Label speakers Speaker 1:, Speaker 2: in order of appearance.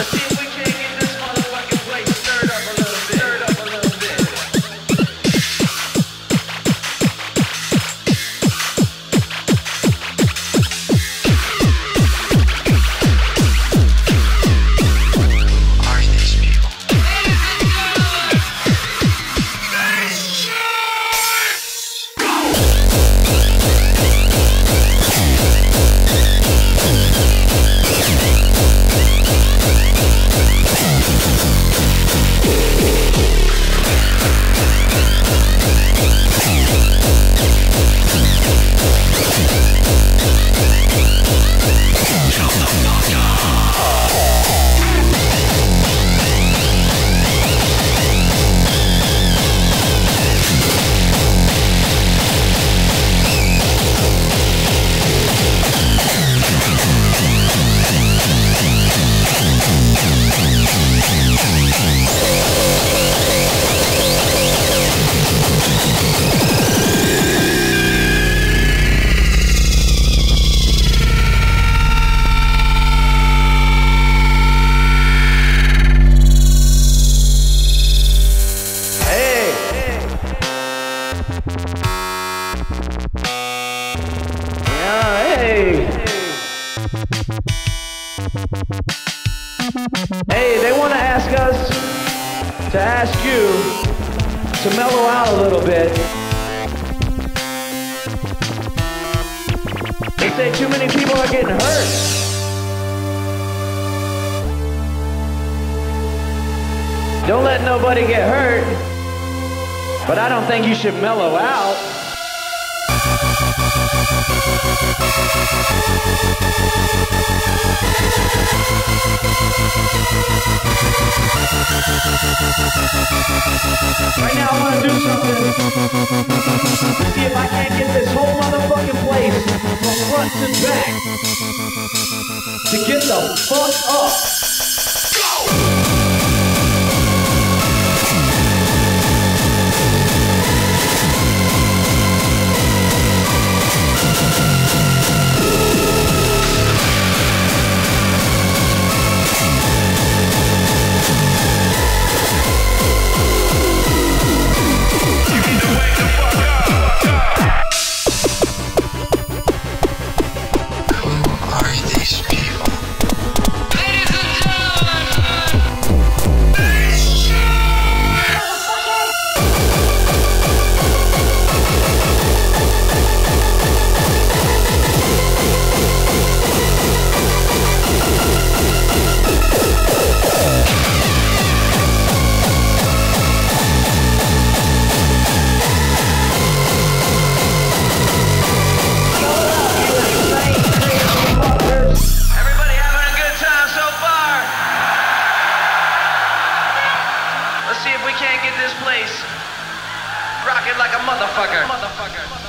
Speaker 1: Let's Hey. Hey, they want to ask us to ask you to mellow out a little bit. They say too many people are getting hurt. Don't let nobody get hurt. But I don't think you should mellow out. I can't get this whole motherfucking place from front to back to get the fuck up.
Speaker 2: Motherfucker.